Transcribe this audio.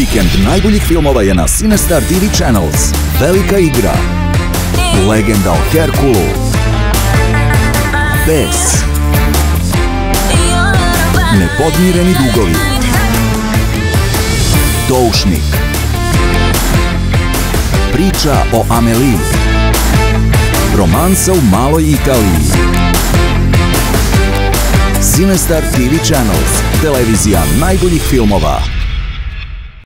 Vikend najboljih filmova je na Sinestar TV Channels. Velika igra. Legenda o Herkulu. Bes. Nepodmireni dugovi. Doušnik. Priča o Ameliji. Romansa u Maloj Italiji. Sinestar TV Channels. Televizija najboljih filmova.